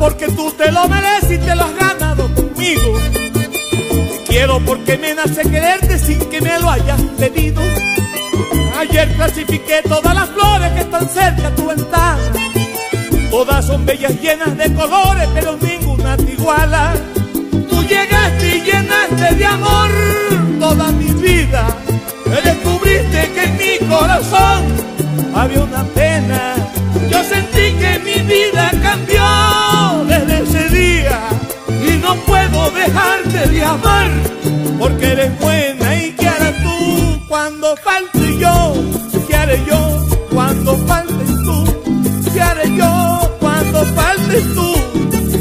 Te lo mereces y te lo has ganado conmigo. Te quiero porque me nace quererte sin que me lo hayas pedido. Ayer clasifiqué todas las flores que están cerca a tu ventana. Todas son bellas, llenas de colores, pero ninguna te iguala. Tú llegaste y llenaste de amor toda mi vida. Descubriste que en mi corazón había una pena. Yo sentí porque eres buena y que harás tú cuando falte yo, ¿qué haré yo cuando faltes tú? ¿Qué haré yo cuando faltes tú?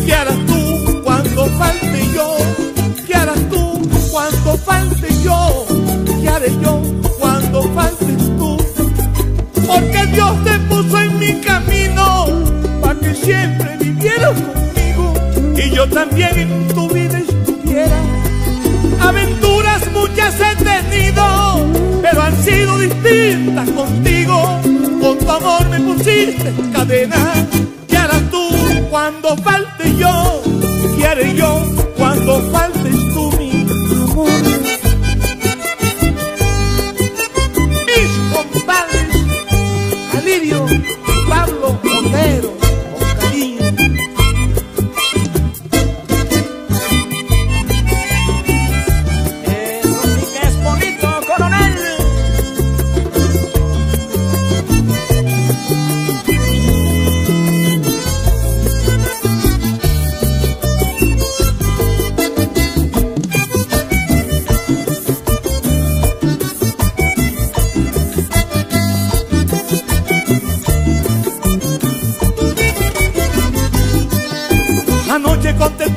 ¿Qué harás tú cuando falte yo? ¿Qué harás tú cuando falte yo? ¿Qué haré yo cuando faltes tú? Porque Dios te puso en mi camino para que siempre vivieras conmigo y yo también en tu vida contigo. Con tu amor me pusiste en cadena.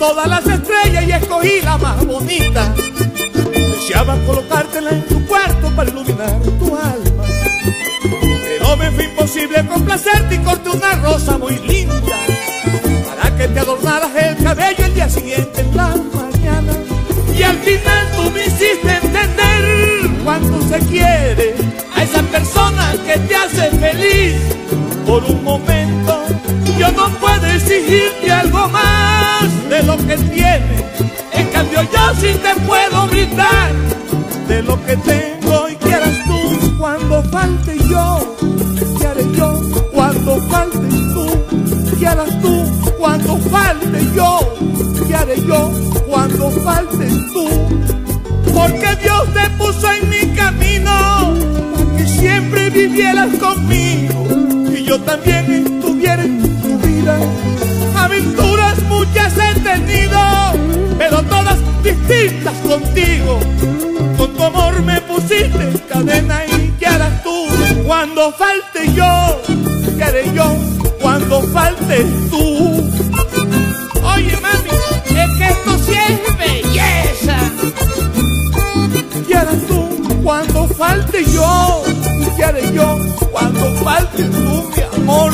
Todas las estrellas y escogí la más bonita. Deseaba colocártela en tu cuarto para iluminar tu alma. Pero me fue imposible complacerte y corté una rosa muy linda. Para que te adornaras el cabello el día siguiente en la mañana. Y al final tú me hiciste entender cuánto se quiere a esa persona que te hace feliz. Por un momento yo no puedo exigirte algo lo que tienes. En cambio yo sí te puedo brindar de lo que tengo y quieras tú cuando falte yo. ¿Qué haré yo cuando faltes tú? ¿Qué harás tú cuando falte yo? ¿Qué haré yo cuando faltes tú? Porque Dios te puso en mi camino para que siempre vivieras conmigo y yo también distintas contigo. Con tu amor me pusiste en cadena y ¿qué harás tú cuando falte yo? ¿Qué haré yo cuando faltes tú? Oye mami, es que esto sí es belleza. ¿Qué harás tú cuando falte yo? ¿Qué haré yo cuando falte tú, mi amor?